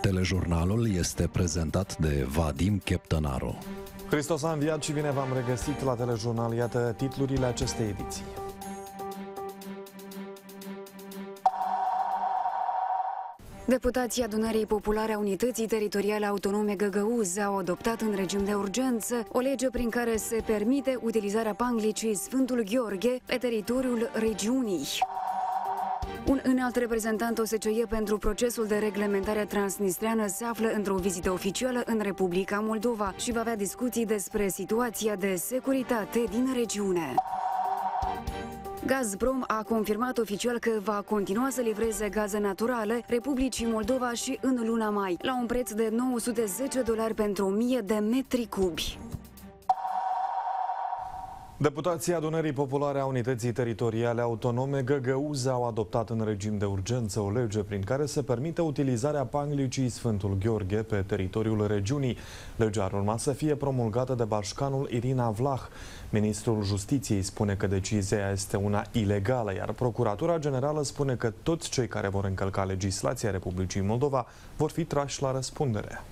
Telejurnalul este prezentat de Vadim Cheptănaru. Hristos a înviat și bine v-am regăsit la telejurnal. Iată titlurile acestei ediții. Deputații adunării populare a Unității Teritoriale Autonome Găgăuz au adoptat în regim de urgență o lege prin care se permite utilizarea panglicii Sfântul Gheorghe pe teritoriul regiunii. Un înalt reprezentant OSCE pentru procesul de reglementare transnistreană se află într-o vizită oficială în Republica Moldova și va avea discuții despre situația de securitate din regiune. Gazprom a confirmat oficial că va continua să livreze gaze naturale Republicii Moldova și în luna mai, la un preț de 910 dolari pentru 1000 de metri cubi. Deputații Adunării Populare a Unității Teritoriale Autonome Găgăuz au adoptat în regim de urgență o lege prin care se permite utilizarea panglicii Sfântul Gheorghe pe teritoriul regiunii. Legea ar urma să fie promulgată de bașcanul Irina Vlah. Ministrul Justiției spune că decizia este una ilegală, iar Procuratura Generală spune că toți cei care vor încălca legislația Republicii Moldova vor fi trași la răspundere.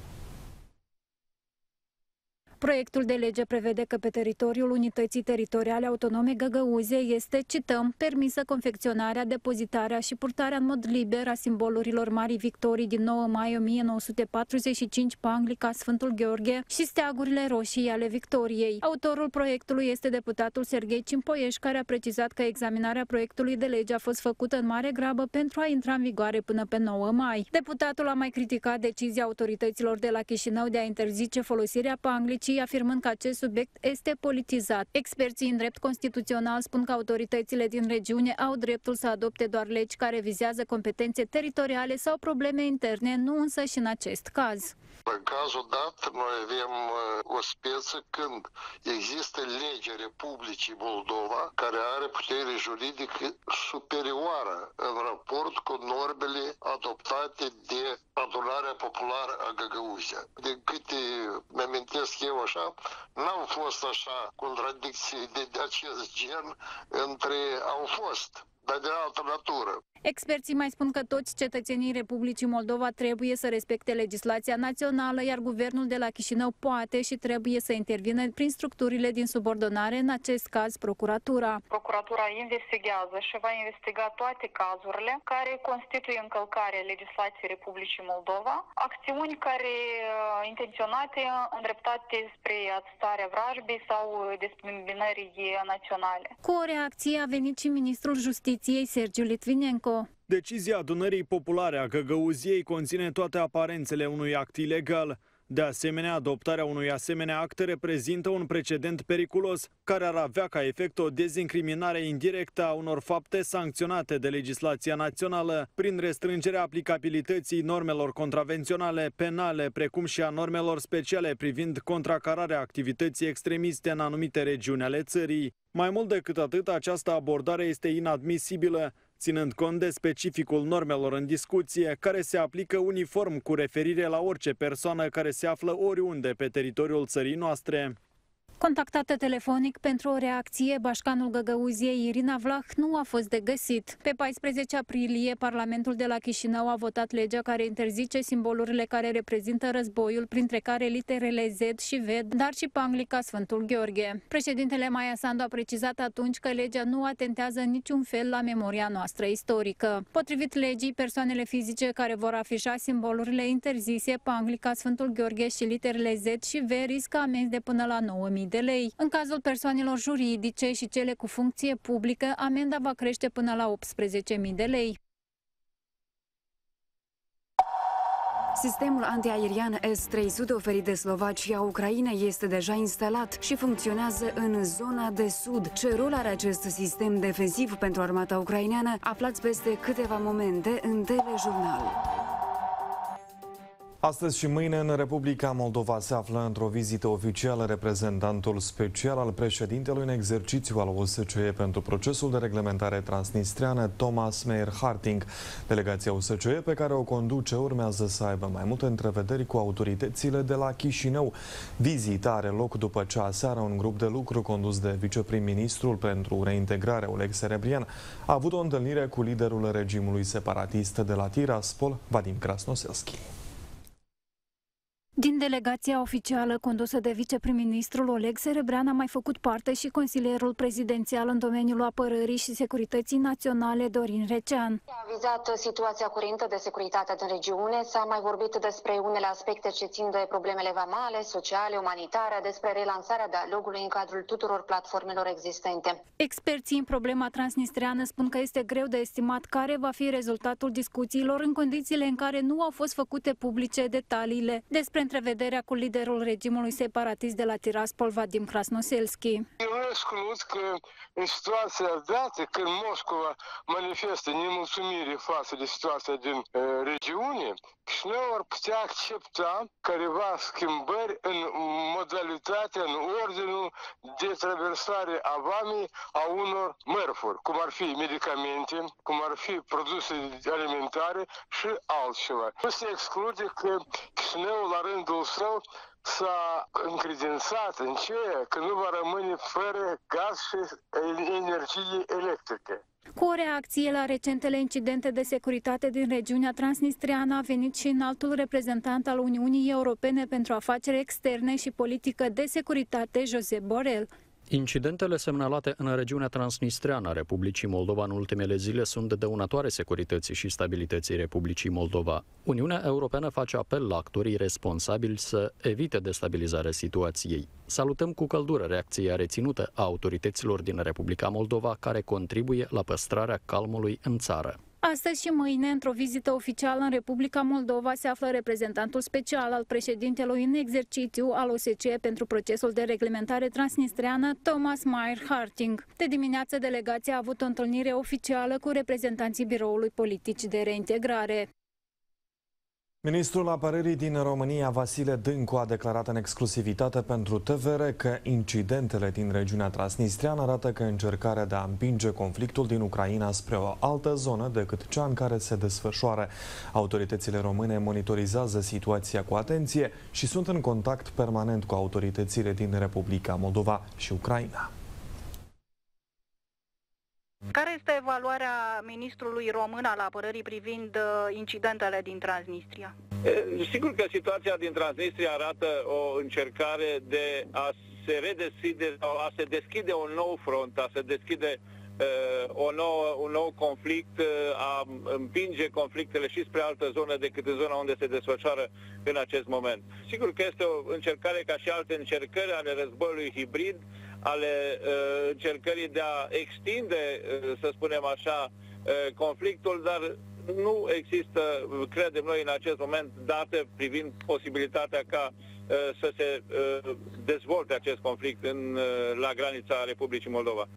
Proiectul de lege prevede că pe teritoriul Unității Teritoriale Autonome Găgăuze este, cităm, permisă confecționarea, depozitarea și purtarea în mod liber a simbolurilor Marii Victorii din 9 mai 1945 Panglica Sfântul Gheorghe și steagurile roșii ale Victoriei. Autorul proiectului este deputatul Serghei Cimpoieș, care a precizat că examinarea proiectului de lege a fost făcută în mare grabă pentru a intra în vigoare până pe 9 mai. Deputatul a mai criticat decizia autorităților de la Chișinău de a interzice folosirea panglicii și afirmând că acest subiect este politizat. Experții în drept constituțional spun că autoritățile din regiune au dreptul să adopte doar legi care vizează competențe teritoriale sau probleme interne, nu însă și în acest caz. În cazul dat, noi avem uh, o speță când există legea Republicii Moldova care are putere juridică superioară în raport cu normele adoptate de adunarea populară a Găgăuzia. De câte mi-amintesc eu așa, n-au fost așa contradicții de, de acest gen între au fost dar de altă natură. Experții mai spun că toți cetățenii Republicii Moldova trebuie să respecte legislația națională, iar guvernul de la Chișinău poate și trebuie să intervină prin structurile din subordonare, în acest caz procuratura. Procuratura investigează și va investiga toate cazurile care constituie încălcare legislației Republicii Moldova, acțiuni care uh, intenționate îndreptate spre atstarea vrajbii sau discriminării naționale. Cu o reacție a venit și ministrul Justiției Sergiu Litvinenko. Decizia adunării populare a Găgăuziei conține toate aparențele unui act ilegal. De asemenea, adoptarea unui asemenea act reprezintă un precedent periculos care ar avea ca efect o dezincriminare indirectă a unor fapte sancționate de legislația națională prin restrângerea aplicabilității normelor contravenționale, penale, precum și a normelor speciale privind contracararea activității extremiste în anumite regiuni ale țării. Mai mult decât atât, această abordare este inadmisibilă, ținând cont de specificul normelor în discuție, care se aplică uniform cu referire la orice persoană care se află oriunde pe teritoriul țării noastre. Contactată telefonic pentru o reacție, bașcanul Găgăuziei Irina Vlah nu a fost de găsit. Pe 14 aprilie, Parlamentul de la Chișinău a votat legea care interzice simbolurile care reprezintă războiul, printre care literele Z și V, dar și panglica Sfântul Gheorghe. Președintele Maia Sandu a precizat atunci că legea nu atentează niciun fel la memoria noastră istorică. Potrivit legii, persoanele fizice care vor afișa simbolurile interzise, panglica Sfântul Gheorghe și literele Z și V riscă amenzi de până la 9000 de lei. În cazul persoanelor juridice și cele cu funcție publică, amenda va crește până la 18.000 de lei. Sistemul antiaerian S-300 oferit de Slovacia Ucrainei este deja instalat și funcționează în zona de sud. Ce rol are acest sistem defensiv pentru armata ucraineană? Aflați peste câteva momente în telejurnal. Astăzi și mâine în Republica Moldova se află într-o vizită oficială reprezentantul special al președintelui în exercițiu al OSCE pentru procesul de reglementare transnistreană, Thomas Meyer Harting. Delegația OSCE pe care o conduce urmează să aibă mai multe întrevederi cu autoritățile de la Chișinău. Vizita are loc după ce aseară un grup de lucru condus de viceprim-ministrul pentru reintegrare Oleg Serebrian a avut o întâlnire cu liderul regimului separatist de la Tiraspol, Vadim Krasnoselski. Dinle Din delegația oficială condusă de viceprim-ministrul Oleg Serebrean a mai făcut parte și consilierul prezidențial în domeniul apărării și securității naționale Dorin Recean. A vizat situația curentă de securitate din regiune, s-a mai vorbit despre unele aspecte ce țin de problemele vamale, sociale, umanitare, despre relansarea dialogului în cadrul tuturor platformelor existente. Experții în problema transnistreană spun că este greu de estimat care va fi rezultatul discuțiilor în condițiile în care nu au fost făcute publice detaliile despre întrevederea cu liderul regimului separatist de la Tiraspol, Vadim Krasnoselski. Eu nu exclud că în situația dată, când Moscova manifestă nemulțumire față de situația din uh, regiune, Chișinău ar putea accepta careva schimbări în modalitatea, în ordinul de traversare a vamii a unor mărfuri, cum ar fi medicamente, cum ar fi produse alimentare și altceva. Nu se exclude că Chișinău, la rândul său, s-a încredințat în ceea că nu va rămâne fără gaz și energie electrică. Cu o reacție la recentele incidente de securitate din regiunea transnistriană a venit și înaltul reprezentant al Uniunii Europene pentru afaceri externe și politică de securitate, Josep Borrell. Incidentele semnalate în regiunea transnistreană a Republicii Moldova în ultimele zile sunt dăunătoare securității și stabilității Republicii Moldova. Uniunea Europeană face apel la actorii responsabili să evite destabilizarea situației. Salutăm cu căldură reacția reținută a autorităților din Republica Moldova care contribuie la păstrarea calmului în țară. Astăzi și mâine, într-o vizită oficială în Republica Moldova, se află reprezentantul special al președintelui în exercițiu al OSCE pentru procesul de reglementare transnistreană, Thomas Mayer Harting. De dimineață, delegația a avut o întâlnire oficială cu reprezentanții Biroului Politici de Reintegrare. Ministrul apărării din România, Vasile Dâncu, a declarat în exclusivitate pentru TVR că incidentele din regiunea Transnistriană arată că încercarea de a împinge conflictul din Ucraina spre o altă zonă decât cea în care se desfășoară. Autoritățile române monitorizează situația cu atenție și sunt în contact permanent cu autoritățile din Republica Moldova și Ucraina. Care este evaluarea ministrului român al apărării privind uh, incidentele din Transnistria? Sigur că situația din Transnistria arată o încercare de a se redeschide, a se deschide un nou front, a se deschide uh, o nouă, un nou conflict, uh, a împinge conflictele și spre altă zonă decât în zona unde se desfășoară în acest moment. Sigur că este o încercare ca și alte încercări ale războiului hibrid, ale uh, încercării de a extinde, uh, să spunem așa, uh, conflictul, dar nu există, credem noi în acest moment, date privind posibilitatea ca uh, să se uh, dezvolte acest conflict în, uh, la granița Republicii Moldova.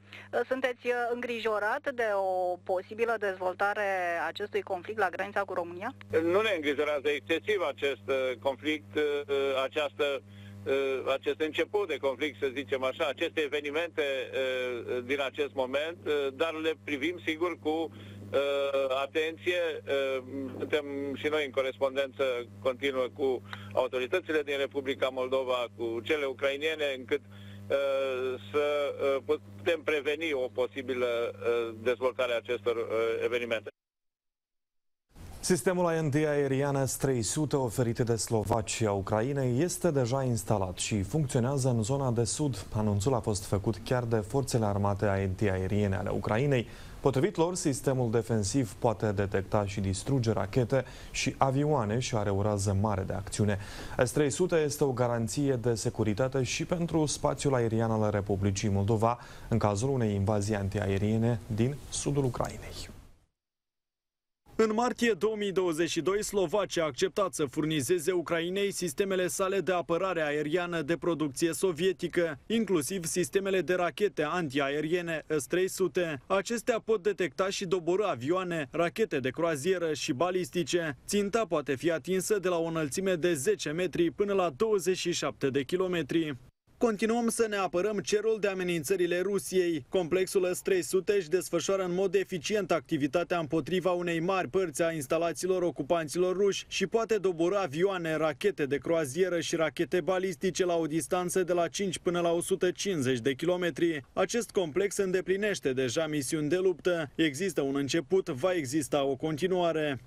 Sunteți îngrijorat de o posibilă dezvoltare a acestui conflict la granița cu România? Nu ne îngrijorează excesiv acest conflict, această acest început de conflict, să zicem așa, aceste evenimente din acest moment, dar le privim sigur cu atenție. Suntem și noi în corespondență continuă cu autoritățile din Republica Moldova, cu cele ucrainiene, încât să putem preveni o posibilă dezvoltare a acestor evenimente. Sistemul antiaerian S-300 oferit de Slovacia Ucrainei este deja instalat și funcționează în zona de sud. Anunțul a fost făcut chiar de forțele armate antiaeriene ale Ucrainei. Potrivit lor, sistemul defensiv poate detecta și distruge rachete și avioane și are o rază mare de acțiune. S-300 este o garanție de securitate și pentru spațiul aerian al Republicii Moldova în cazul unei invazii antiaeriene din sudul Ucrainei. În martie 2022, Slovacia a acceptat să furnizeze Ucrainei sistemele sale de apărare aeriană de producție sovietică, inclusiv sistemele de rachete antiaeriene S-300. Acestea pot detecta și doborâ avioane, rachete de croazieră și balistice. Ținta poate fi atinsă de la o înălțime de 10 metri până la 27 de kilometri. Continuăm să ne apărăm cerul de amenințările Rusiei. Complexul S-300 își desfășoară în mod eficient activitatea împotriva unei mari părți a instalațiilor ocupanților ruși și poate dobora avioane, rachete de croazieră și rachete balistice la o distanță de la 5 până la 150 de kilometri. Acest complex îndeplinește deja misiuni de luptă. Există un început, va exista o continuare.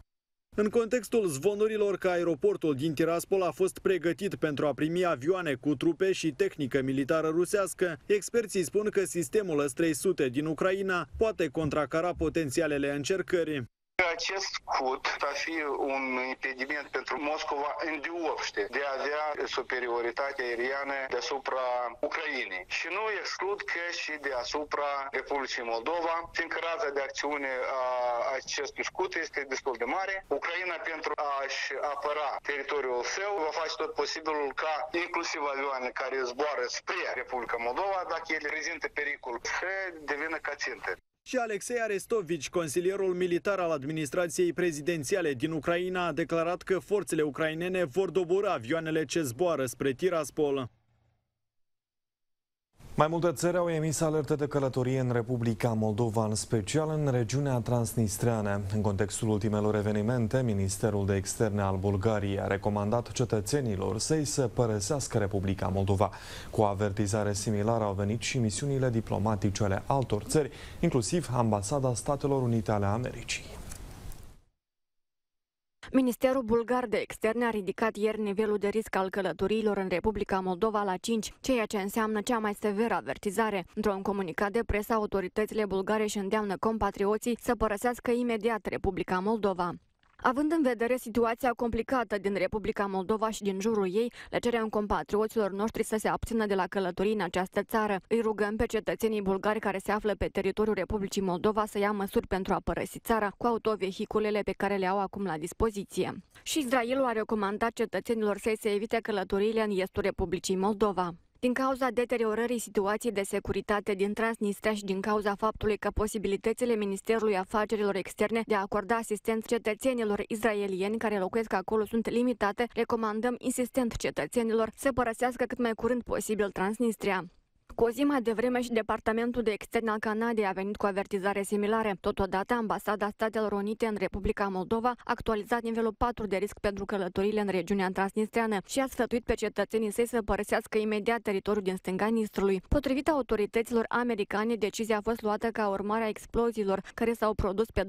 În contextul zvonurilor că aeroportul din Tiraspol a fost pregătit pentru a primi avioane cu trupe și tehnică militară rusească, experții spun că sistemul S-300 din Ucraina poate contracara potențialele încercări acest scut va fi un impediment pentru Moscova îndeopște de a avea superioritate aeriană deasupra Ucrainei. Și nu exclud că și deasupra Republicii Moldova, fiindcă raza de acțiune a acestui scut este destul de mare. Ucraina pentru a-și apăra teritoriul său va face tot posibilul ca inclusiv avioane care zboară spre Republica Moldova, dacă ele prezintă pericol, să devină ca țintă și Alexei Arestovici, consilierul militar al administrației prezidențiale din Ucraina, a declarat că forțele ucrainene vor dobora avioanele ce zboară spre Tiraspol. Mai multe țări au emis alerte de călătorie în Republica Moldova, în special în regiunea transnistreană. În contextul ultimelor evenimente, Ministerul de Externe al Bulgariei a recomandat cetățenilor să-i se părăsească Republica Moldova. Cu o avertizare similară au venit și misiunile diplomatice ale altor țări, inclusiv Ambasada Statelor Unite ale Americii. Ministerul bulgar de externe a ridicat ieri nivelul de risc al călătoriilor în Republica Moldova la 5, ceea ce înseamnă cea mai severă avertizare. Într-un comunicat de presă, autoritățile bulgare și îndeamnă compatrioții să părăsească imediat Republica Moldova. Având în vedere situația complicată din Republica Moldova și din jurul ei, le cerem compatrioților noștri să se abțină de la călătorii în această țară. Îi rugăm pe cetățenii bulgari care se află pe teritoriul Republicii Moldova să ia măsuri pentru a părăsi țara cu autovehiculele pe care le au acum la dispoziție. Și Israelul a recomandat cetățenilor să se evite călătoriile în estul Republicii Moldova. Din cauza deteriorării situației de securitate din Transnistria și din cauza faptului că posibilitățile Ministerului Afacerilor Externe de a acorda asistență cetățenilor izraelieni care locuiesc acolo sunt limitate, recomandăm insistent cetățenilor să părăsească cât mai curând posibil Transnistria. Cu o zi mai devreme și Departamentul de Externe al Canadei a venit cu avertizare similare. Totodată, Ambasada Statelor Unite în Republica Moldova a actualizat nivelul 4 de risc pentru călătorile în regiunea transnistreană și a sfătuit pe cetățenii săi să părăsească imediat teritoriul din stânga Nistrului. Potrivit autorităților americane, decizia a fost luată ca urmare a exploziilor care s-au produs pe 25-26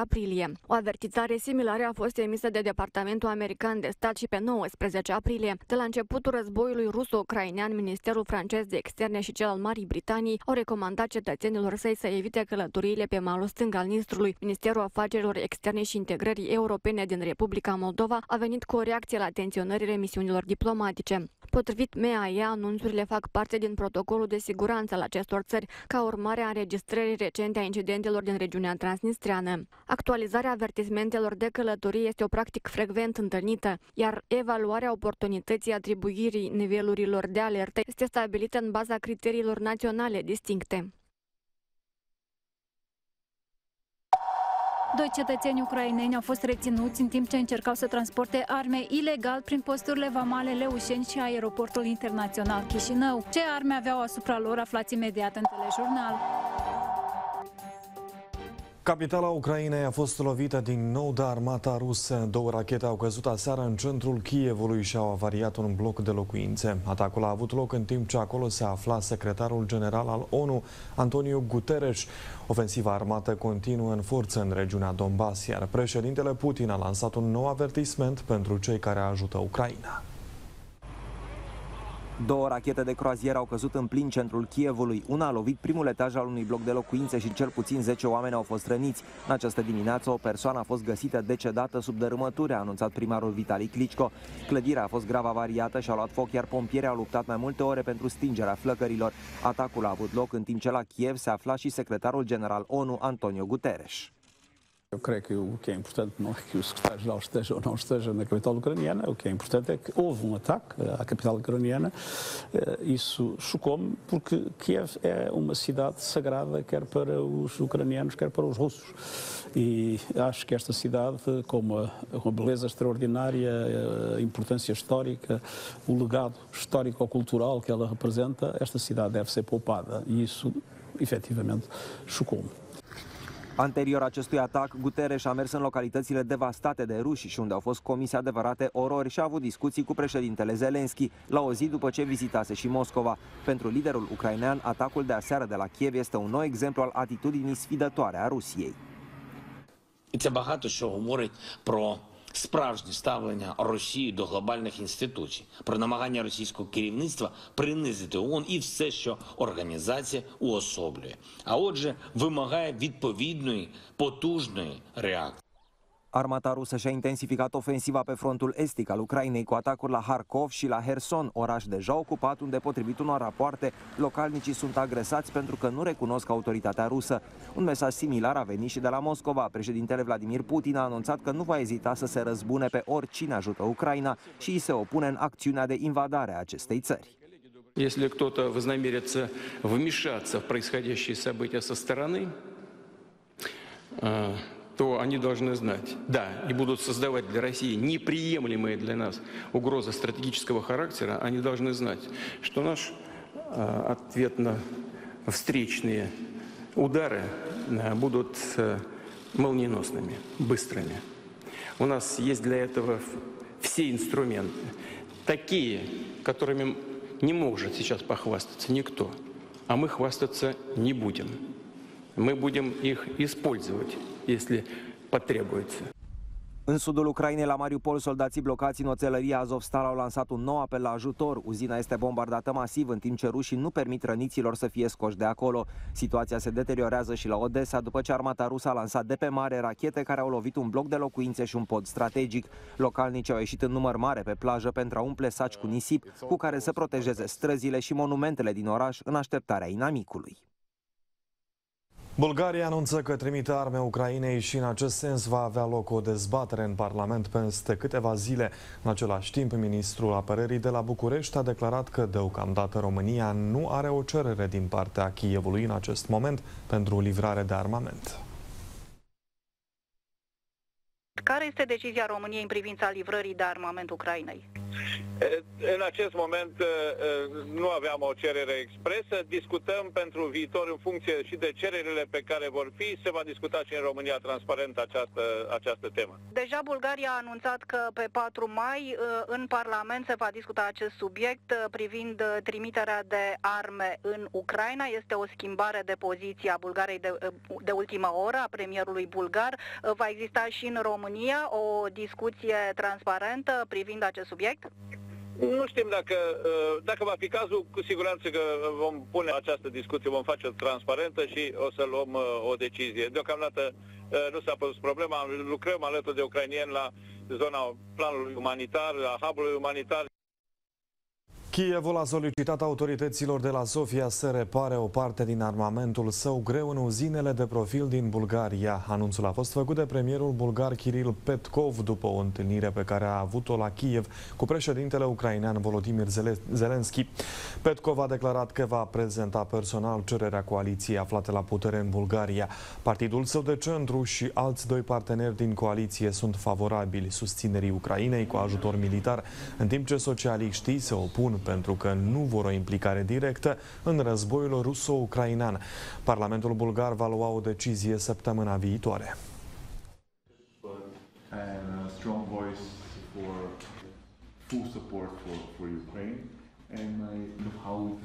aprilie. O avertizare similară a fost emisă de Departamentul American de Stat și pe 19 aprilie. De la începutul războiului ruso-ucrainean, Ministerul Ministerul francez de externe și cel al Marii Britanii au recomandat cetățenilor săi să evite călătoriile pe malul stâng al Nistrului. Ministerul Afacerilor Externe și Integrării Europene din Republica Moldova a venit cu o reacție la tensionările misiunilor diplomatice. Potrivit MEAE, anunțurile fac parte din protocolul de siguranță al acestor țări, ca urmare a înregistrării recente a incidentelor din regiunea transnistreană. Actualizarea avertismentelor de călătorie este o practică frecvent întâlnită, iar evaluarea oportunității atribuirii nivelurilor de alertă este stabilită în baza criteriilor naționale distincte. Doi cetățeni ucraineni au fost reținuți în timp ce încercau să transporte arme ilegal prin posturile vamale Leușeni și aeroportul internațional Chișinău. Ce arme aveau asupra lor aflați imediat în telejurnal. Capitala Ucrainei a fost lovită din nou de armata rusă. Două rachete au căzut aseară în centrul Kievului și au avariat un bloc de locuințe. Atacul a avut loc în timp ce acolo se afla secretarul general al ONU, Antonio Guterres. Ofensiva armată continuă în forță în regiunea Donbass, iar președintele Putin a lansat un nou avertisment pentru cei care ajută Ucraina. Două rachete de croazieră au căzut în plin centrul Kievului. Una a lovit primul etaj al unui bloc de locuințe și cel puțin 10 oameni au fost răniți. În această dimineață, o persoană a fost găsită decedată sub dărâmături, a anunțat primarul Vitali Klitschko. Clădirea a fost grav avariată și a luat foc, iar pompierii au luptat mai multe ore pentru stingerea flăcărilor. Atacul a avut loc în timp ce la Kiev se afla și secretarul general ONU, Antonio Guterres. Eu creio que o que é importante não é que o secretário-geral esteja ou não esteja na capital ucraniana, o que é importante é que houve um ataque à capital ucraniana. Eh, isso chocou-me porque Kiev é uma cidade sagrada, quer para os ucranianos, quer para os russos. E acho que esta cidade, com uma, uma beleza extraordinária, a importância histórica, o legado histórico-cultural que ela representa, esta cidade deve ser poupada. E isso, efetivamente, chocou-me. Anterior acestui atac, Guterres a mers în localitățile devastate de ruși și unde au fost comise adevărate orori și a avut discuții cu președintele Zelensky, la o zi după ce vizitase și Moscova. Pentru liderul ucrainean, atacul de aseară de la Kiev este un nou exemplu al atitudinii sfidătoare a Rusiei. І це багато що говорить про справжнє ставлення Росії до глобальних інституцій, про намагання російського керівництва принизити ООН і все, що організація уособлює. А отже, вимагає відповідної потужної реакції. Armata rusă și-a intensificat ofensiva pe frontul estic al Ucrainei cu atacuri la Harkov și la Herson, oraș deja ocupat unde, potrivit unor rapoarte, localnicii sunt agresați pentru că nu recunosc autoritatea rusă. Un mesaj similar a venit și de la Moscova. Președintele Vladimir Putin a anunțat că nu va ezita să se răzbune pe oricine ajută Ucraina și îi se opune în acțiunea de invadare a acestei țări. Если кто-то вознамерится вмешаться в происходящие события со стороны, то они должны знать, да, и будут создавать для России неприемлемые для нас угрозы стратегического характера, они должны знать, что наш э, ответно-встречные удары э, будут э, молниеносными, быстрыми. У нас есть для этого все инструменты, такие, которыми не может сейчас похвастаться никто, а мы хвастаться не будем. Мы будем их использовать если потребуется. În sudul Ucrainei, la Mariupol, soldații blocați în oțelăria Azovstal au lansat un nou apel la ajutor. Uzina este bombardată masiv, în timp ce rușii nu permit răniților să fie scoși de acolo. Situația se deteriorează și la Odessa, după ce armata rusă a lansat de pe mare rachete care au lovit un bloc de locuințe și un pod strategic. Localnicii au ieșit în număr mare pe plajă pentru a umple saci cu nisip, cu care să protejeze străzile și monumentele din oraș în așteptarea inamicului. Bulgaria anunță că trimite arme Ucrainei și în acest sens va avea loc o dezbatere în Parlament peste câteva zile. În același timp, ministrul apărării de la București a declarat că deocamdată România nu are o cerere din partea Kievului în acest moment pentru livrare de armament. Care este decizia României în privința livrării de armament Ucrainei? În acest moment nu aveam o cerere expresă, discutăm pentru viitor în funcție și de cererile pe care vor fi, se va discuta și în România transparent această, această temă. Deja Bulgaria a anunțat că pe 4 mai în Parlament se va discuta acest subiect privind trimiterea de arme în Ucraina. Este o schimbare de poziție a Bulgariei de, de ultima oră, a premierului bulgar. Va exista și în România o discuție transparentă privind acest subiect? Nu știm dacă, uh, dacă va fi cazul, cu siguranță că vom pune această discuție, vom face-o transparentă și o să luăm uh, o decizie. Deocamdată uh, nu s-a pus problema, lucrăm alături de ucrainieni la zona planului umanitar, a hub umanitar. Kievul a solicitat autorităților de la Sofia să repare o parte din armamentul său greu în uzinele de profil din Bulgaria. Anunțul a fost făcut de premierul bulgar Kiril Petkov după o întâlnire pe care a avut-o la Kiev cu președintele ucrainean Volodymyr Zelensky. Petkov a declarat că va prezenta personal cererea coaliției aflate la putere în Bulgaria. Partidul său de centru și alți doi parteneri din coaliție sunt favorabili susținerii Ucrainei cu ajutor militar, în timp ce socialiștii se opun pentru că nu vor o implicare directă în războiul ruso-ucrainean. Parlamentul bulgar va lua o decizie săptămâna viitoare. full support for, for Ukraine and I look how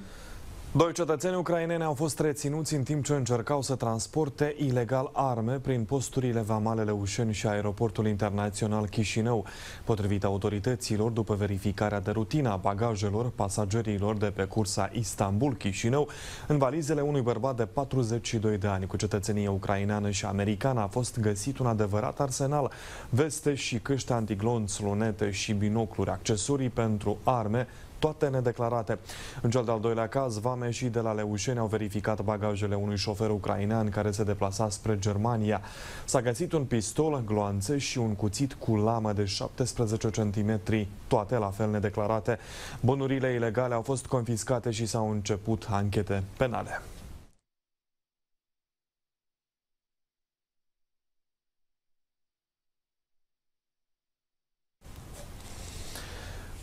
Doi cetățeni ucraineni au fost reținuți în timp ce încercau să transporte ilegal arme prin posturile vamale Leușeni și aeroportul internațional Chișinău. Potrivit autorităților, după verificarea de rutină a bagajelor pasagerilor de pe cursa Istanbul-Chișinău, în valizele unui bărbat de 42 de ani cu cetățenie ucraineană și americană a fost găsit un adevărat arsenal, veste și căști antiglonți, lunete și binocluri, accesorii pentru arme, toate nedeclarate. În cel de-al doilea caz, vame și de la Leușeni au verificat bagajele unui șofer ucrainean care se deplasa spre Germania. S-a găsit un pistol, gloanțe și un cuțit cu lamă de 17 cm, toate la fel nedeclarate. Bunurile ilegale au fost confiscate și s-au început anchete penale.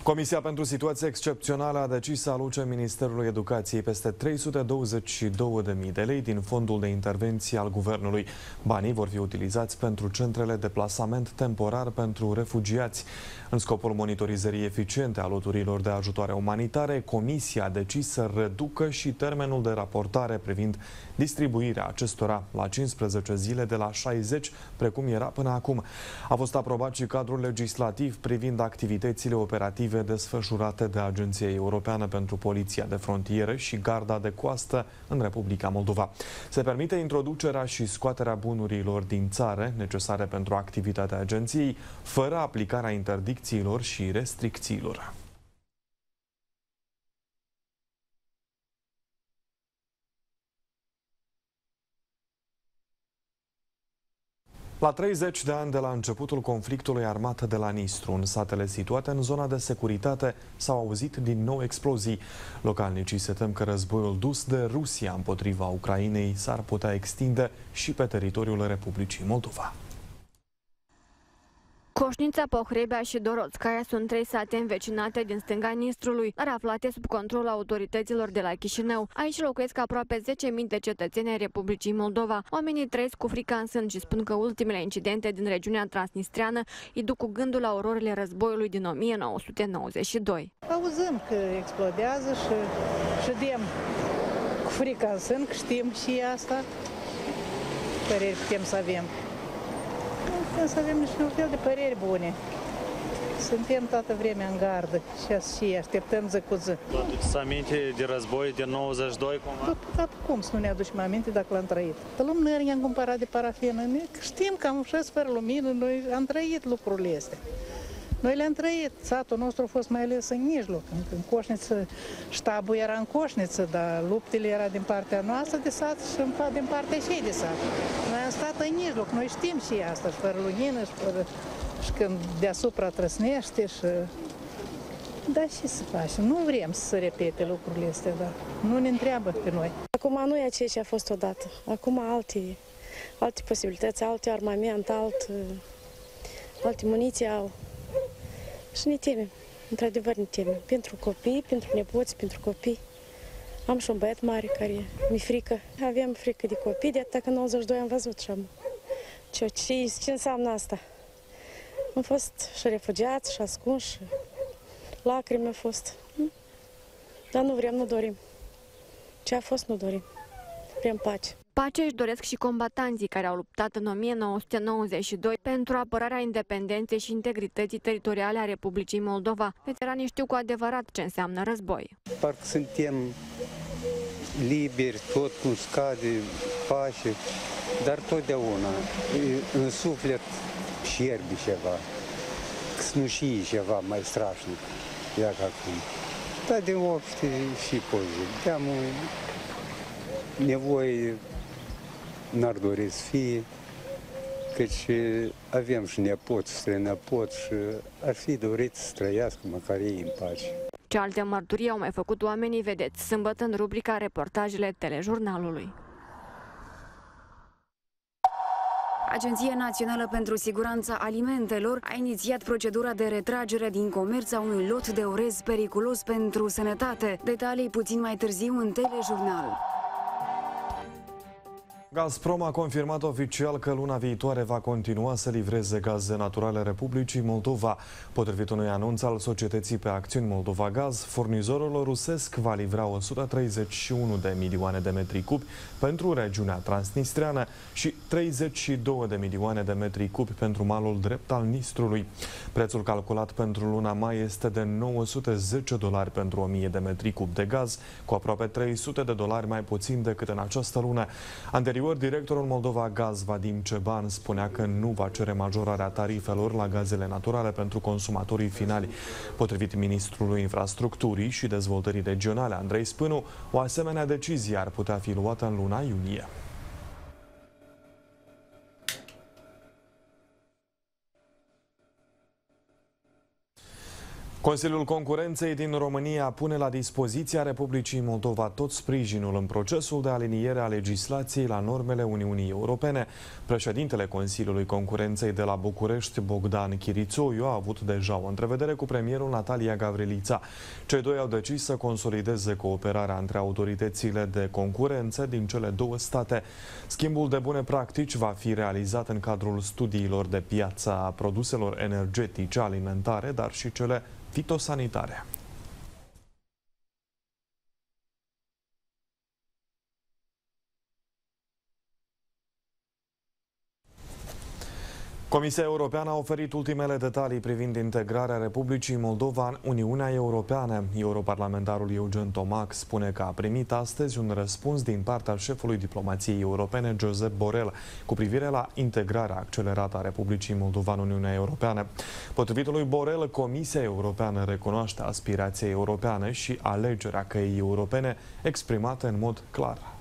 Comisia pentru situație excepțională a decis să aluce Ministerului Educației peste 322.000 de lei din fondul de intervenție al Guvernului. Banii vor fi utilizați pentru centrele de plasament temporar pentru refugiați. În scopul monitorizării eficiente a loturilor de ajutoare umanitare, Comisia a decis să reducă și termenul de raportare privind distribuirea acestora la 15 zile de la 60, precum era până acum. A fost aprobat și cadrul legislativ privind activitățile operative desfășurate de Agenția Europeană pentru Poliția de Frontieră și Garda de Coastă în Republica Moldova. Se permite introducerea și scoaterea bunurilor din țară necesare pentru activitatea agenției, fără aplicarea interdicțiilor și restricțiilor. La 30 de ani de la începutul conflictului armat de la Nistru, în satele situate în zona de securitate, s-au auzit din nou explozii. Localnicii se tem că războiul dus de Rusia împotriva Ucrainei s-ar putea extinde și pe teritoriul Republicii Moldova. Coșnița, Pohrebea și Dorotskaya sunt trei sate învecinate din stânga Nistrului, dar aflate sub controlul autorităților de la Chișinău. Aici locuiesc aproape 10.000 de cetățeni ai Republicii Moldova. Oamenii trăiesc cu frica în sân și spun că ultimele incidente din regiunea transnistriană îi duc cu gândul la ororile războiului din 1992. Auzăm că explodează și ședem cu frica în sân, că știm și asta, care putem să avem putem să avem niște un fel de păreri bune. Suntem toată vremea în gardă și, și așteptăm zi cu zi. Vă aduceți aminte de război din 92 cumva? Dar cum să nu ne aducem aminte dacă l-am trăit? Pe lumânări am cumpărat de parafină. Știm că am fost fără lumină, noi am trăit lucrurile astea. Noi le-am trăit. Satul nostru a fost mai ales în mijloc. În, în Coșniță, ștabul era în Coșniță, dar luptele era din partea noastră de sat și din partea și de sat. Noi am stat în mijloc, noi știm și asta, și fără lumină, și, fără, și când deasupra trăsnește și... Da, și să facem? Nu vrem să se repete lucrurile astea, dar nu ne întreabă pe noi. Acum nu e ceea ce a fost odată. Acum alte, alte posibilități, alte armament, alt, alte muniții au. Și ne temem, într-adevăr ne temem. Pentru copii, pentru nepoți, pentru copii. Am și un băiat mare care mi-e frică. Avem frică de copii, de atâta că 92 am văzut și am... Ce, ce, ce înseamnă asta? Am fost și refugiați, și ascunși, și lacrimi au fost. Hm? Dar nu vrem, nu dorim. Ce a fost, nu dorim. Vrem pace. Pace își doresc și combatanții care au luptat în 1992 pentru apărarea independenței și integrității teritoriale a Republicii Moldova. Veteranii știu cu adevărat ce înseamnă război. Parcă suntem liberi, tot cum scade, pace, dar totdeauna în suflet șierbi ceva, snușii ceva mai strașnic, ia ca acum. Dar de obște și pozitiv. Am nevoie n-ar dori să fie, căci avem și nepoți, strănepoți și ar fi dorit să trăiască măcar ei în pace. Ce alte mărturii au mai făcut oamenii, vedeți sâmbătă în rubrica Reportajele Telejurnalului. Agenția Națională pentru Siguranța Alimentelor a inițiat procedura de retragere din comerț a unui lot de orez periculos pentru sănătate. Detalii puțin mai târziu în telejurnal. Gazprom a confirmat oficial că luna viitoare va continua să livreze gaze naturale Republicii Moldova. Potrivit unui anunț al societății pe acțiuni Moldova Gaz, furnizorul rusesc va livra 131 de milioane de metri cubi pentru regiunea transnistreană și 32 de milioane de metri cubi pentru malul drept al Nistrului. Prețul calculat pentru luna mai este de 910 dolari pentru 1000 de metri cubi de gaz, cu aproape 300 de dolari mai puțin decât în această lună. Anterior Anterior, directorul Moldova Gaz, Vadim Ceban, spunea că nu va cere majorarea tarifelor la gazele naturale pentru consumatorii finali. Potrivit ministrului infrastructurii și dezvoltării regionale, Andrei Spânu, o asemenea decizie ar putea fi luată în luna iunie. Consiliul Concurenței din România pune la dispoziția Republicii Moldova tot sprijinul în procesul de aliniere a legislației la normele Uniunii Europene. Președintele Consiliului Concurenței de la București, Bogdan Chirițoiu, a avut deja o întrevedere cu premierul Natalia Gavrilița. Cei doi au decis să consolideze cooperarea între autoritățile de concurență din cele două state. Schimbul de bune practici va fi realizat în cadrul studiilor de piața a produselor energetice, alimentare, dar și cele fitosanitare. Comisia Europeană a oferit ultimele detalii privind integrarea Republicii Moldova în Uniunea Europeană. Europarlamentarul Eugen Tomac spune că a primit astăzi un răspuns din partea șefului diplomației europene, Josep Borel, cu privire la integrarea accelerată a Republicii Moldova în Uniunea Europeană. Potrivit lui Borel, Comisia Europeană recunoaște aspirația europeană și alegerea căii europene exprimate în mod clar.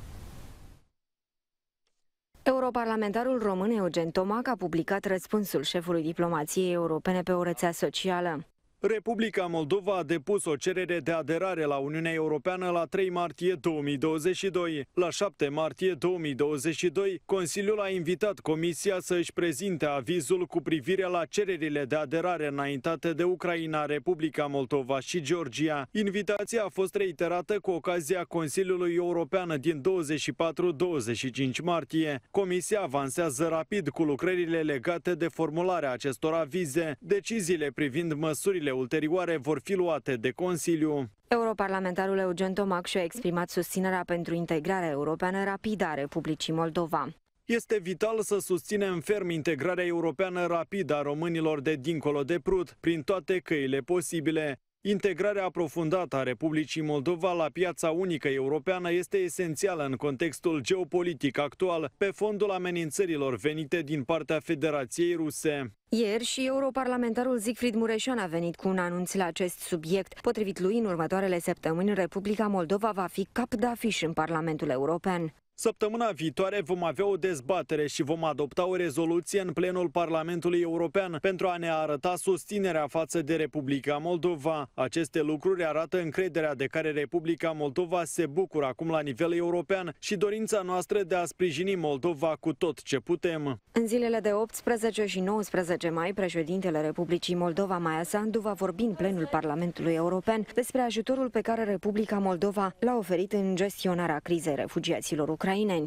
Europarlamentarul român Eugen Tomac a publicat răspunsul șefului diplomației europene pe o rețea socială. Republica Moldova a depus o cerere de aderare la Uniunea Europeană la 3 martie 2022. La 7 martie 2022, Consiliul a invitat Comisia să își prezinte avizul cu privire la cererile de aderare înaintate de Ucraina, Republica Moldova și Georgia. Invitația a fost reiterată cu ocazia Consiliului European din 24-25 martie. Comisia avansează rapid cu lucrările legate de formularea acestor avize. Deciziile privind măsurile ulterioare vor fi luate de Consiliu. Europarlamentarul Eugen Tomac și-a exprimat susținerea pentru integrarea europeană rapidă a Republicii Moldova. Este vital să susținem ferm integrarea europeană rapidă a românilor de dincolo de Prut, prin toate căile posibile. Integrarea aprofundată a Republicii Moldova la piața unică europeană este esențială în contextul geopolitic actual, pe fondul amenințărilor venite din partea Federației Ruse. Ieri și europarlamentarul Siegfried Mureșan a venit cu un anunț la acest subiect. Potrivit lui, în următoarele săptămâni, Republica Moldova va fi cap de afiș în Parlamentul European. Săptămâna viitoare vom avea o dezbatere și vom adopta o rezoluție în plenul Parlamentului European pentru a ne arăta susținerea față de Republica Moldova. Aceste lucruri arată încrederea de care Republica Moldova se bucură acum la nivel european și dorința noastră de a sprijini Moldova cu tot ce putem. În zilele de 18 și 19 mai, președintele Republicii Moldova, Maia Sandu, va vorbi în plenul Parlamentului European despre ajutorul pe care Republica Moldova l-a oferit în gestionarea crizei refugiaților ucraini Ուկրաինային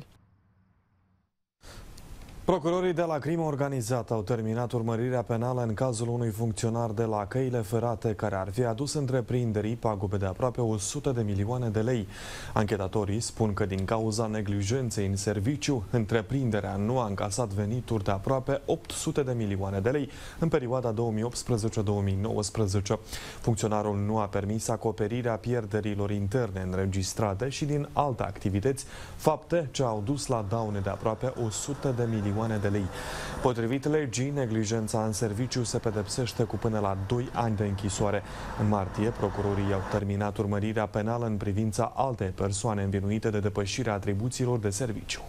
Procurorii de la crimă organizată au terminat urmărirea penală în cazul unui funcționar de la căile ferate care ar fi adus întreprinderii pagube de aproape 100 de milioane de lei. Anchetatorii spun că din cauza neglijenței în serviciu, întreprinderea nu a încasat venituri de aproape 800 de milioane de lei în perioada 2018-2019. Funcționarul nu a permis acoperirea pierderilor interne înregistrate și din alte activități, fapte ce au dus la daune de aproape 100 de milioane milioane de lei. Potrivit legii, neglijența în serviciu se pedepsește cu până la 2 ani de închisoare. În martie, procurorii au terminat urmărirea penală în privința alte persoane învinuite de depășirea atribuțiilor de serviciu.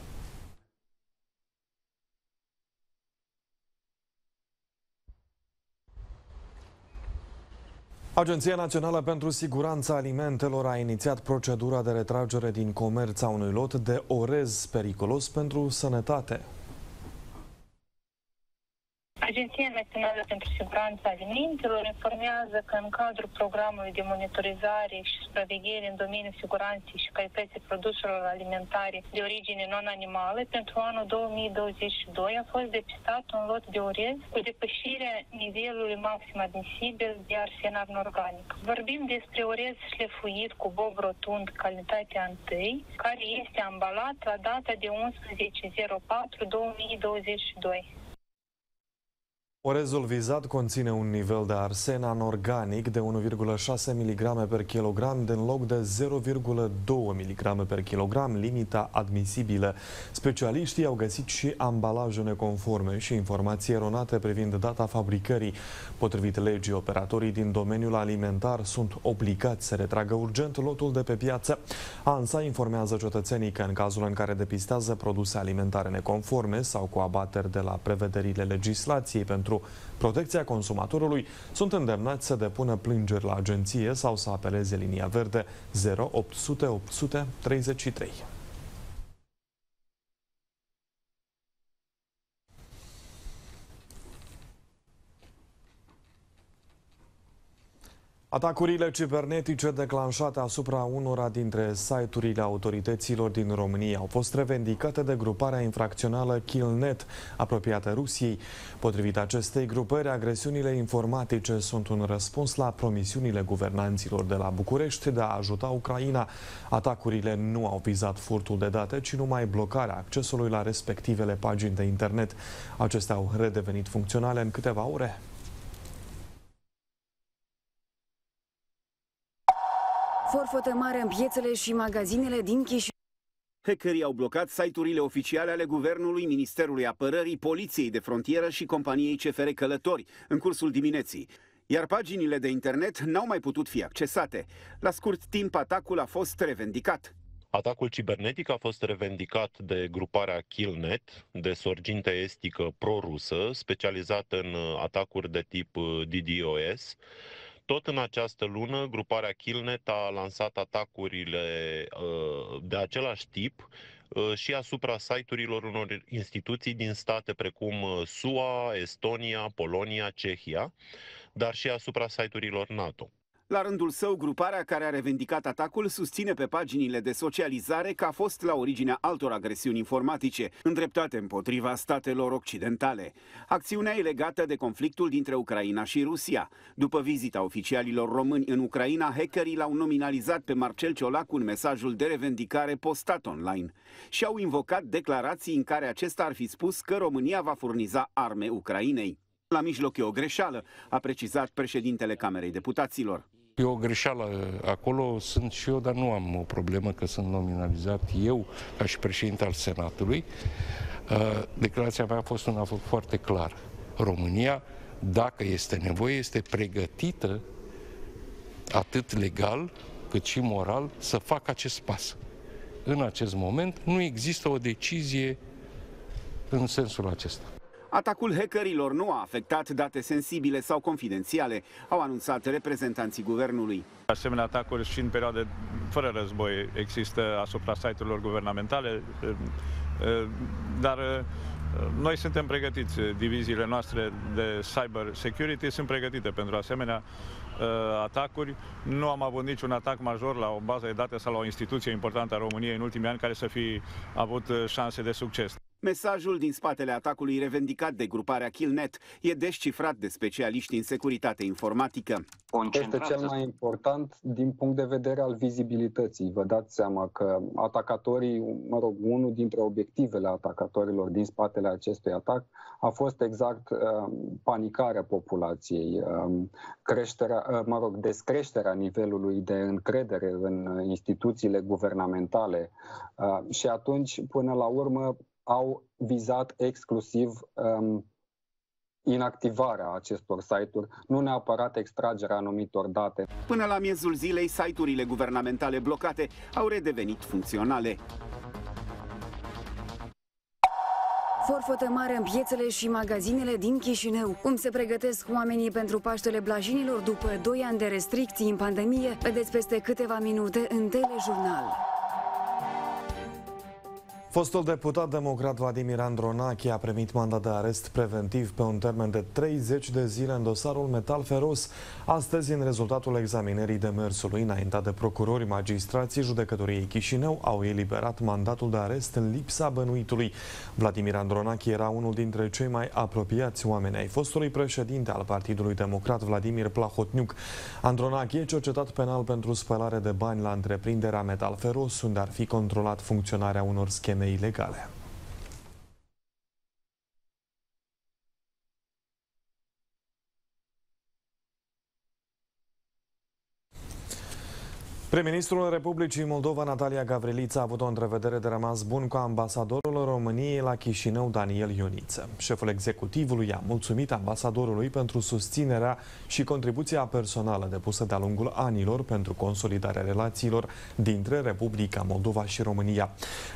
Agenția Națională pentru Siguranța Alimentelor a inițiat procedura de retragere din comerț a unui lot de orez periculos pentru sănătate. Agenția Națională pentru Siguranța Alimentelor informează că în cadrul programului de monitorizare și supraveghere în domeniul siguranței și calității produselor alimentare de origine non-animală pentru anul 2022 a fost depistat un lot de orez cu depășirea nivelului maxim admisibil de arsen organic. Vorbim despre orez șlefuit cu bob rotund calitatea 1, care este ambalat la data de 11.04.2022. Orezul vizat conține un nivel de arsen anorganic de 1,6 mg per kilogram de în loc de 0,2 mg per kilogram, limita admisibilă. Specialiștii au găsit și ambalaje neconforme și informații eronate privind data fabricării. Potrivit legii, operatorii din domeniul alimentar sunt obligați să retragă urgent lotul de pe piață. ANSA informează cetățenii că în cazul în care depistează produse alimentare neconforme sau cu abateri de la prevederile legislației pentru pentru protecția consumatorului sunt îndemnați să depună plângeri la agenție sau să apeleze linia verde 0800 833. Atacurile cibernetice declanșate asupra unora dintre site-urile autorităților din România au fost revendicate de gruparea infracțională Killnet, apropiată Rusiei. Potrivit acestei grupări, agresiunile informatice sunt un răspuns la promisiunile guvernanților de la București de a ajuta Ucraina. Atacurile nu au vizat furtul de date, ci numai blocarea accesului la respectivele pagini de internet. Acestea au redevenit funcționale în câteva ore. Forfotă mare în piețele și magazinele din Chișinău. Hackerii au blocat site-urile oficiale ale Guvernului, Ministerului Apărării, Poliției de Frontieră și companiei CFR Călători în cursul dimineții. Iar paginile de internet n-au mai putut fi accesate. La scurt timp, atacul a fost revendicat. Atacul cibernetic a fost revendicat de gruparea Killnet, de sorginte estică pro-rusă, specializată în atacuri de tip DDoS. Tot în această lună, gruparea Killnet a lansat atacurile uh, de același tip uh, și asupra site-urilor unor instituții din state precum uh, SUA, Estonia, Polonia, Cehia, dar și asupra site-urilor NATO. La rândul său, gruparea care a revendicat atacul susține pe paginile de socializare că a fost la originea altor agresiuni informatice, îndreptate împotriva statelor occidentale. Acțiunea e legată de conflictul dintre Ucraina și Rusia. După vizita oficialilor români în Ucraina, hackerii l-au nominalizat pe Marcel Ciolacu în mesajul de revendicare postat online și au invocat declarații în care acesta ar fi spus că România va furniza arme Ucrainei. La mijloc e o greșeală, a precizat președintele Camerei Deputaților. E o greșeală acolo, sunt și eu, dar nu am o problemă că sunt nominalizat eu ca și președinte al Senatului. Uh, declarația mea a fost una foarte clară. România, dacă este nevoie, este pregătită atât legal cât și moral să facă acest pas. În acest moment nu există o decizie în sensul acesta. Atacul hackerilor nu a afectat date sensibile sau confidențiale, au anunțat reprezentanții guvernului. Asemenea atacuri și în perioade fără război există asupra site-urilor guvernamentale, dar noi suntem pregătiți, diviziile noastre de cyber security sunt pregătite pentru asemenea atacuri. Nu am avut niciun atac major la o bază de date sau la o instituție importantă a României în ultimii ani care să fi avut șanse de succes. Mesajul din spatele atacului revendicat de gruparea Killnet e descifrat de specialiști în securitate informatică. Este cel mai important din punct de vedere al vizibilității. Vă dați seama că atacatorii, mă rog, unul dintre obiectivele atacatorilor din spatele acestui atac a fost exact uh, panicarea populației, uh, creșterea, uh, mă rog, descreșterea nivelului de încredere în instituțiile guvernamentale uh, și atunci, până la urmă, au vizat exclusiv um, inactivarea acestor site-uri, nu neapărat extragerea anumitor date. Până la miezul zilei, site-urile guvernamentale blocate au redevenit funcționale. Forfotă mare în piețele și magazinele din Chișinău. Cum se pregătesc oamenii pentru Paștele Blajinilor după 2 ani de restricții în pandemie? Vedeți peste câteva minute în telejurnal. Fostul deputat democrat Vladimir Andronache a primit mandat de arest preventiv pe un termen de 30 de zile în dosarul metal feros. Astăzi, în rezultatul examinării demersului înaintat de procurori, magistrații judecătoriei Chișinău au eliberat mandatul de arest în lipsa bănuitului. Vladimir Andronache era unul dintre cei mai apropiați oameni ai fostului președinte al Partidului Democrat Vladimir Plahotniuc. Andronache e cercetat penal pentru spălare de bani la întreprinderea Metal Feros, unde ar fi controlat funcționarea unor scheme scheme ilegale. Prim-ministrul Republicii Moldova, Natalia Gavrilița, a avut o întrevedere de rămas bun cu ambasadorul României la Chișinău, Daniel Ioniță. Șeful executivului a mulțumit ambasadorului pentru susținerea și contribuția personală depusă de-a lungul anilor pentru consolidarea relațiilor dintre Republica Moldova și România.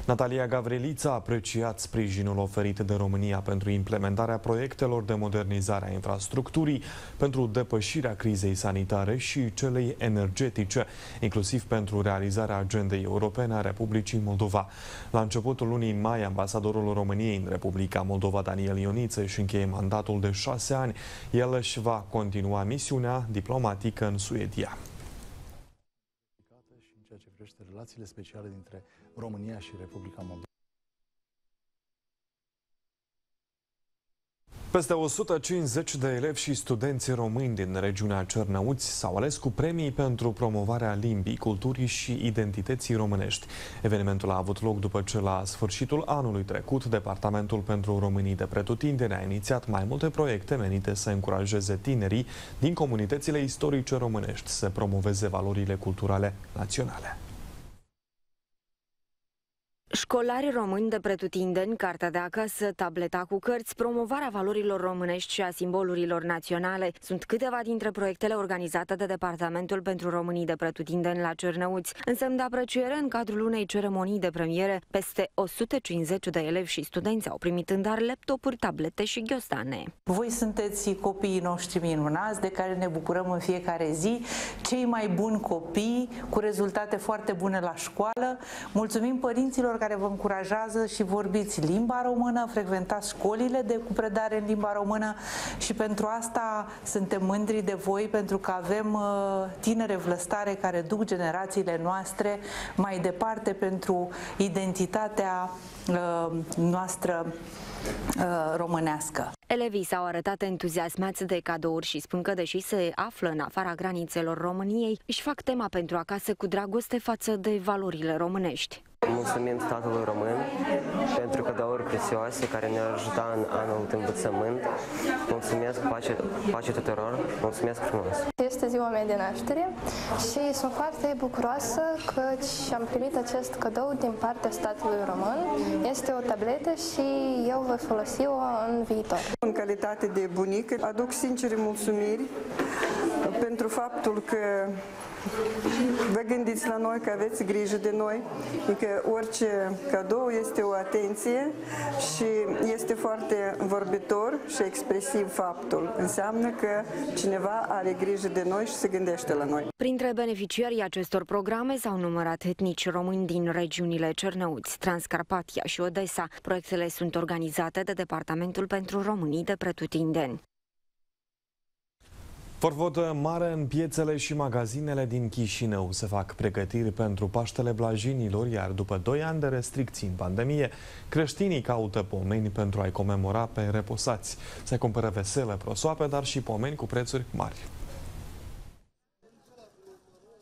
Natalia Gavrilița a apreciat sprijinul oferit de România pentru implementarea proiectelor de modernizare a infrastructurii, pentru depășirea crizei sanitare și celei energetice, inclusiv inclusiv pentru realizarea agendei europene a Republicii Moldova. La începutul lunii mai, ambasadorul României în Republica Moldova, Daniel Ioniță, își încheie mandatul de șase ani. El își va continua misiunea diplomatică în Suedia. Și în ceea ce privește relațiile speciale dintre România și Republica Moldova. Peste 150 de elevi și studenți români din regiunea Cernăuți s-au ales cu premii pentru promovarea limbii, culturii și identității românești. Evenimentul a avut loc după ce la sfârșitul anului trecut Departamentul pentru Românii de Pretutindene a inițiat mai multe proiecte menite să încurajeze tinerii din comunitățile istorice românești să promoveze valorile culturale naționale. Școlari români de pretutindeni, cartea de acasă, tableta cu cărți, promovarea valorilor românești și a simbolurilor naționale sunt câteva dintre proiectele organizate de Departamentul pentru Românii de pretutindeni la Cernăuți. Însemn de apreciere în cadrul unei ceremonii de premiere, peste 150 de elevi și studenți au primit în dar laptopuri, tablete și ghiostane. Voi sunteți copiii noștri minunați de care ne bucurăm în fiecare zi, cei mai buni copii cu rezultate foarte bune la școală. Mulțumim părinților care vă încurajează și vorbiți limba română, frecventați școlile de cu predare în limba română și pentru asta suntem mândri de voi pentru că avem uh, tinere vlăstare care duc generațiile noastre mai departe pentru identitatea uh, noastră uh, românească. Elevii s-au arătat entuziasmați de cadouri și spun că, deși se află în afara granițelor României, își fac tema pentru acasă cu dragoste față de valorile românești. Mulțumim statului român pentru cadouri prețioase care ne-au ajutat în anul de învățământ. Mulțumesc, pace, pace tuturor, mulțumesc frumos! Este ziua mea de naștere și sunt foarte bucuroasă că am primit acest cadou din partea statului român. Este o tabletă și eu voi folosi-o în viitor. În calitate de bunică, aduc sincere mulțumiri pentru faptul că Vă gândiți la noi că aveți grijă de noi, că orice cadou este o atenție și este foarte vorbitor și expresiv faptul. Înseamnă că cineva are grijă de noi și se gândește la noi. Printre beneficiarii acestor programe s-au numărat etnici români din regiunile Cernăuți, Transcarpatia și Odessa. Proiectele sunt organizate de Departamentul pentru Românii de Pretutindeni. Forvot mare în piețele și magazinele din Chișinău se fac pregătiri pentru Paștele Blajinilor, iar după 2 ani de restricții în pandemie, creștinii caută pomeni pentru a-i comemora pe reposați. Se cumpără vesele prosoape, dar și pomeni cu prețuri mari.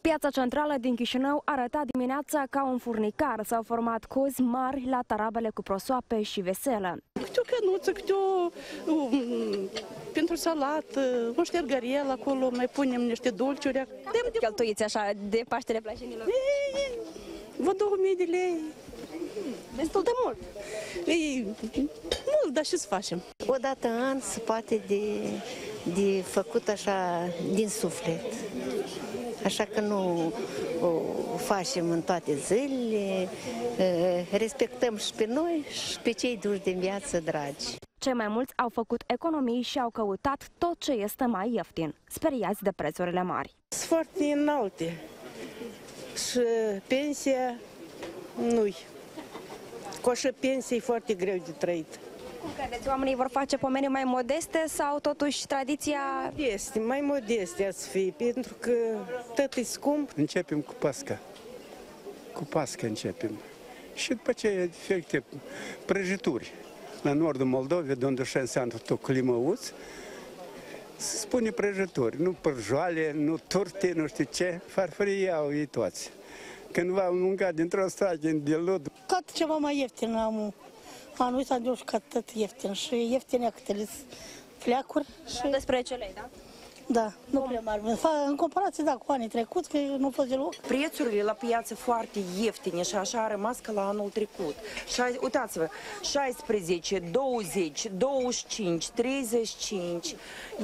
Piața centrală din Chișinău arăta dimineața ca un furnicar. S-au format cozi mari la tarabele cu prosoape și veselă. Câte o cănuță, câte o... Um, pentru salată, o ștergăriel acolo, mai punem niște dulciuri. De cheltuiți așa de Paștele Plajinilor? Vă 2000 de lei. Destul de mult. E mult, dar ce să facem? O dată în an se poate de, de făcut așa din suflet. Așa că nu o facem în toate zilele, respectăm și pe noi și pe cei duși din viață dragi. Cei mai mulți au făcut economii și au căutat tot ce este mai ieftin, speriați de prețurile mari. Sunt foarte înalte și pensia nu-i. Cu așa pensie e foarte greu de trăit. Cum credeți, oamenii vor face pomeni mai modeste sau totuși tradiția... Este, mai modeste să fie, pentru că tot e scump. Începem cu pasca. Cu pasca începem. Și după ce diferite prăjituri. La nordul Moldovei, de unde așa înseamnă tot climăuț, se spune prăjituri, nu părjoale, nu turte, nu știu ce, farfurii au ei toți. Când va mânca dintr-o strage de lud. Tot ceva mai ieftin am Anul ăsta nu știu cât ieftin și ieftine câtele fleacuri. Și... Despre ce lei, da? Da, nu prea mari. În comparație da, cu anii trecuți, că nu a fost deloc. Prețurile la piață foarte ieftine și așa a rămas ca la anul trecut. Și, uitați-vă, 16, 20, 25, 35.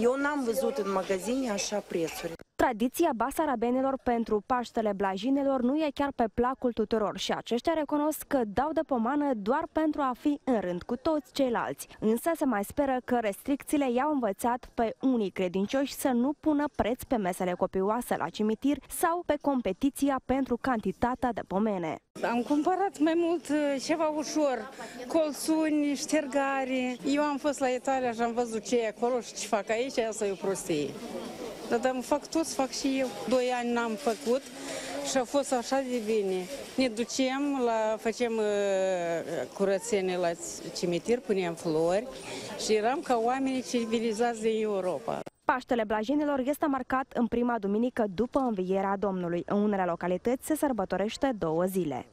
Eu n-am văzut în magazine așa prețuri. Tradiția basarabenilor pentru Paștele Blajinelor nu e chiar pe placul tuturor și aceștia recunosc că dau de pomană doar pentru a fi în rând cu toți ceilalți. Însă se mai speră că restricțiile i-au învățat pe unii credincioși să nu pună preț pe mesele copioase la cimitir sau pe competiția pentru cantitatea de pomene. Am cumpărat mai mult uh, ceva ușor, colțuni, ștergare. Eu am fost la Italia și am văzut ce e acolo și ce fac aici, asta e o prostie. Dar dacă fac toți, fac și eu. Doi ani n-am făcut și a fost așa de bine. Ne ducem, la, facem uh, curățenie la cimitir, punem flori și eram ca oamenii civilizați din Europa. Paștele Blajinilor este marcat în prima duminică după învierea Domnului. În unele localități se sărbătorește două zile.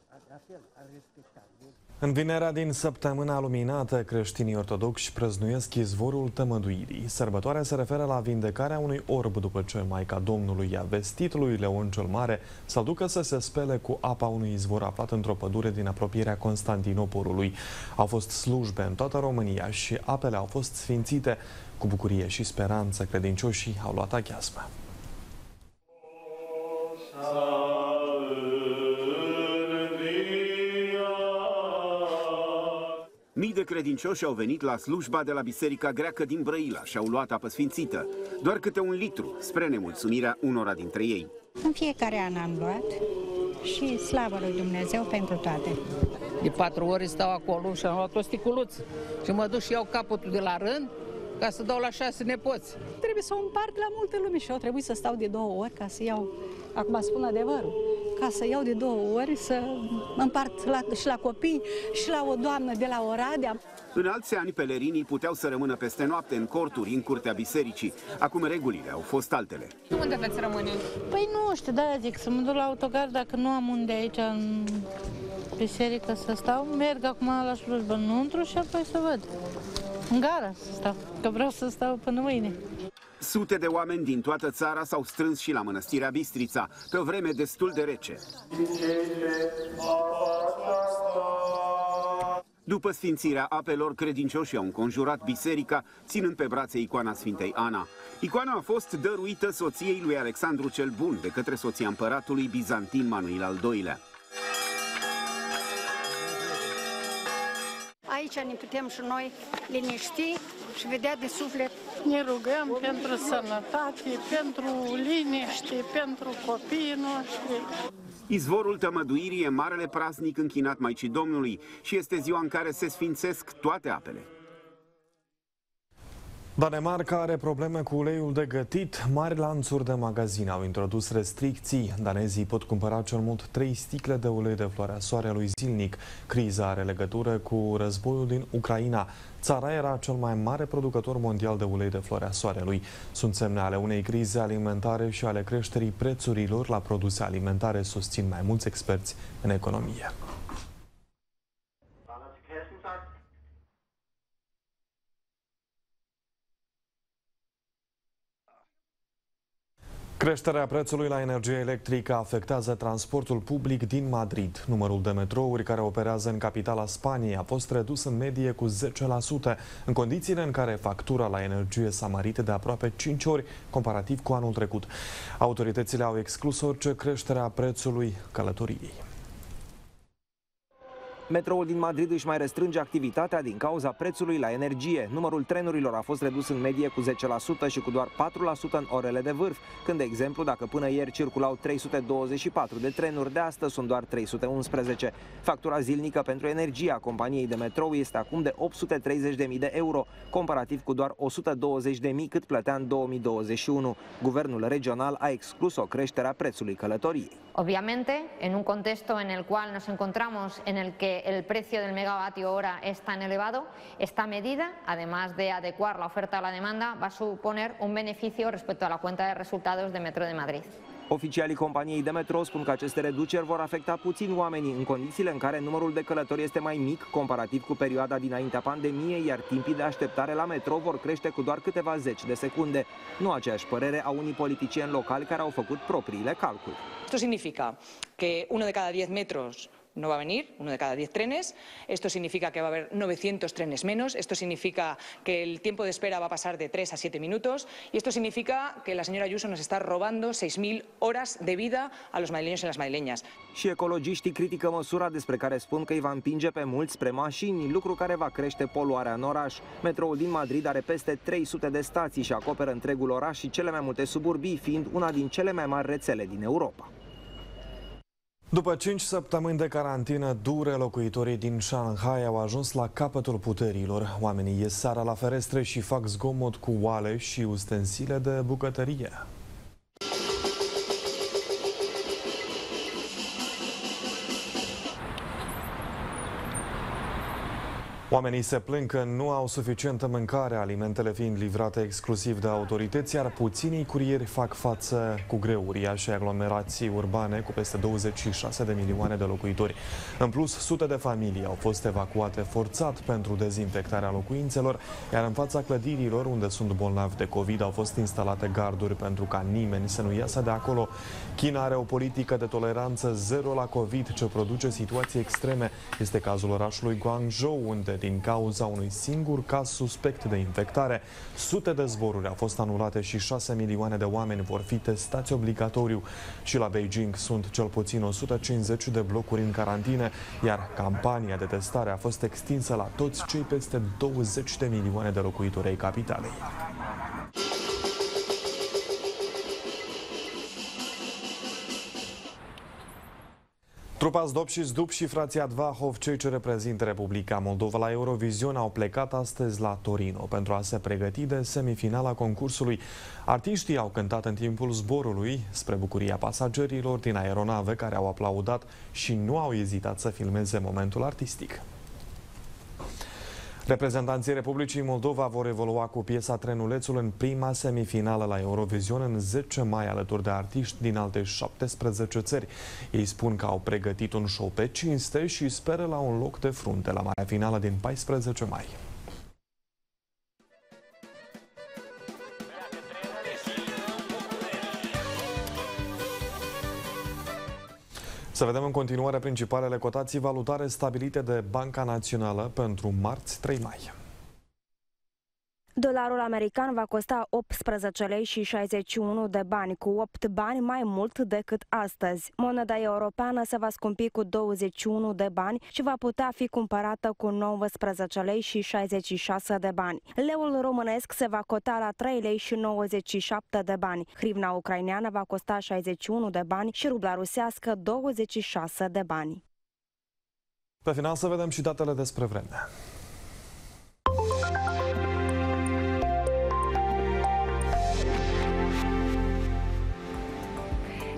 În vinerea din săptămâna luminată, creștinii ortodoxi prăznuiesc izvorul tămăduirii. Sărbătoarea se referă la vindecarea unui orb după ce Maica Domnului i-a vestit lui Leon cel Mare să ducă să se spele cu apa unui izvor aflat într-o pădure din apropierea Constantinoporului. Au fost slujbe în toată România și apele au fost sfințite. Cu bucurie și speranță, credincioșii au luat acheasmă. Mii de credincioși au venit la slujba de la Biserica Greacă din Brăila și au luat apă sfințită, doar câte un litru, spre nemulțumirea unora dintre ei. În fiecare an am luat și slavă lui Dumnezeu pentru toate. De patru ori stau acolo și am luat o sticuluță și mă duc și iau capătul de la rând ca să dau la șase nepoți. Trebuie să o împart la multe lume și eu trebuie să stau de două ori ca să iau, acum spun adevărul, ca să iau de două ori, să împart la, și la copii și la o doamnă de la Oradea. În alți ani, pelerinii puteau să rămână peste noapte în corturi, în curtea bisericii. Acum regulile au fost altele. Unde veți rămâne? Păi nu știu, da, zic să mă duc la autocar dacă nu am unde aici în biserică să stau. Merg acum la slujbă înăuntru și apoi să văd. În gara să stau, că vreau să stau până mâine. Sute de oameni din toată țara s-au strâns și la mănăstirea Bistrița, pe o vreme destul de rece. După sfințirea apelor, credincioșii au înconjurat biserica, ținând pe brațe icoana Sfintei Ana. Icoana a fost dăruită soției lui Alexandru cel Bun de către soția împăratului bizantin Manuel al II-lea. Aici ne putem și noi liniști și vedea de suflet. Ne rugăm pentru sănătate, pentru liniște, pentru copiii noștri. Izvorul tămăduirii e marele praznic închinat Maicii Domnului și este ziua în care se sfințesc toate apele. Danemarca are probleme cu uleiul de gătit. Mari lanțuri de magazine au introdus restricții. Danezii pot cumpăra cel mult 3 sticle de ulei de floarea soarelui zilnic. Criza are legătură cu războiul din Ucraina. Țara era cel mai mare producător mondial de ulei de floarea soarelui. Sunt semne ale unei crize alimentare și ale creșterii prețurilor la produse alimentare, susțin mai mulți experți în economie. Creșterea prețului la energie electrică afectează transportul public din Madrid. Numărul de metrouri care operează în capitala Spaniei a fost redus în medie cu 10%, în condițiile în care factura la energie s-a mărit de aproape 5 ori comparativ cu anul trecut. Autoritățile au exclus orice creștere a prețului călătoriei. Metroul din Madrid își mai restrânge activitatea din cauza prețului la energie. Numărul trenurilor a fost redus în medie cu 10% și cu doar 4% în orele de vârf, când, de exemplu, dacă până ieri circulau 324 de trenuri, de astăzi sunt doar 311. Factura zilnică pentru energie a companiei de metrou este acum de 830.000 de euro, comparativ cu doar 120.000 cât plătea în 2021. Guvernul regional a exclus o creștere a prețului călătoriei. Obviamente, en un contexto en el cual nos encontramos en el que el precio del megavatio hora es tan elevado, esta medida, además de adecuar la oferta a la demanda, va a suponer un beneficio respecto a la cuenta de resultados de Metro de Madrid. Oficialii companiei de metro spun că aceste reduceri vor afecta puțin oamenii în condițiile în care numărul de călători este mai mic comparativ cu perioada dinaintea pandemiei, iar timpii de așteptare la metro vor crește cu doar câteva zeci de secunde. Nu aceeași părere au unii politicieni locali care au făcut propriile calcule. Esto significa que uno de cada 10 metros no va a venir, uno de cada 10 trenes. Esto significa que va a haber 900 trenes menos. Esto significa que el tiempo de espera va a pasar de 3 a 7 minutos. Y esto significa que la señora Ayuso nos está robando 6.000 horas de vida a los madrileños y las madrileñas. Și ecologiștii critică măsura despre care spun că îi va împinge pe mulți spre mașini, lucru care va crește poluarea în oraș. Metroul din Madrid are peste 300 de stații și acoperă întregul oraș și cele mai multe suburbii, fiind una din cele mai mari rețele din Europa. După 5 săptămâni de carantină dure, locuitorii din Shanghai au ajuns la capătul puterilor. Oamenii ies seara la ferestre și fac zgomot cu oale și ustensile de bucătărie. Oamenii se plâng că nu au suficientă mâncare, alimentele fiind livrate exclusiv de autorități, iar puținii curieri fac față cu greu uriașe aglomerații urbane cu peste 26 de milioane de locuitori. În plus, sute de familii au fost evacuate forțat pentru dezinfectarea locuințelor, iar în fața clădirilor unde sunt bolnavi de COVID au fost instalate garduri pentru ca nimeni să nu iasă de acolo. China are o politică de toleranță zero la COVID ce produce situații extreme. Este cazul orașului Guangzhou, unde din cauza unui singur caz suspect de infectare. Sute de zboruri au fost anulate și 6 milioane de oameni vor fi testați obligatoriu. Și la Beijing sunt cel puțin 150 de blocuri în carantine, iar campania de testare a fost extinsă la toți cei peste 20 de milioane de locuitori ai capitalei. Trupa Zdop și Zdup și frații Advahov, cei ce reprezintă Republica Moldova la Eurovision, au plecat astăzi la Torino pentru a se pregăti de semifinala concursului. Artiștii au cântat în timpul zborului spre bucuria pasagerilor din aeronave care au aplaudat și nu au ezitat să filmeze momentul artistic. Reprezentanții Republicii Moldova vor evolua cu piesa Trenulețul în prima semifinală la Eurovision în 10 mai alături de artiști din alte 17 țări. Ei spun că au pregătit un show pe cinste și speră la un loc de frunte la marea finală din 14 mai. Să vedem în continuare principalele cotații valutare stabilite de Banca Națională pentru marți 3 mai. Dolarul american va costa 18 lei și 61 de bani, cu 8 bani mai mult decât astăzi. Moneda europeană se va scumpi cu 21 de bani și va putea fi cumpărată cu 19 lei și 66 de bani. Leul românesc se va cota la 3 lei și 97 de bani. Hrivna ucraineană va costa 61 de bani și rubla rusească 26 de bani. Pe final să vedem și datele despre vreme.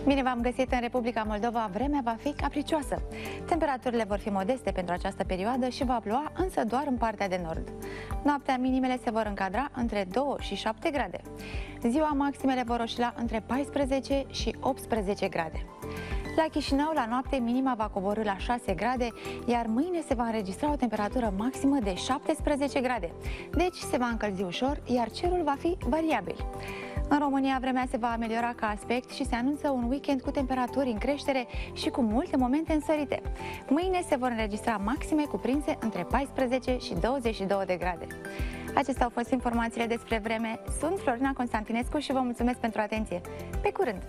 Bine v-am găsit în Republica Moldova, vremea va fi capricioasă. Temperaturile vor fi modeste pentru această perioadă și va ploua însă doar în partea de nord. Noaptea minimele se vor încadra între 2 și 7 grade. Ziua maximele vor oscila între 14 și 18 grade. La Chișinău, la noapte, minima va coborâ la 6 grade, iar mâine se va înregistra o temperatură maximă de 17 grade. Deci se va încălzi ușor, iar cerul va fi variabil. În România, vremea se va ameliora ca aspect și se anunță un weekend cu temperaturi în creștere și cu multe momente însărite. Mâine se vor înregistra maxime cuprinse între 14 și 22 de grade. Acestea au fost informațiile despre vreme. Sunt Florina Constantinescu și vă mulțumesc pentru atenție. Pe curând!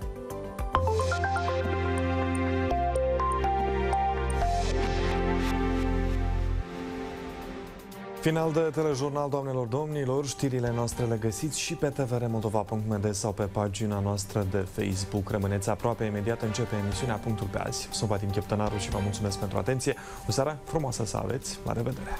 Final de telejurnal, doamnelor, domnilor, știrile noastre le găsiți și pe tvremoldova.md sau pe pagina noastră de Facebook. Rămâneți aproape, imediat începe emisiunea Punctul pe azi. Sunt Vadim Cheptănaru și vă mulțumesc pentru atenție. O seară frumoasă să aveți. La revedere!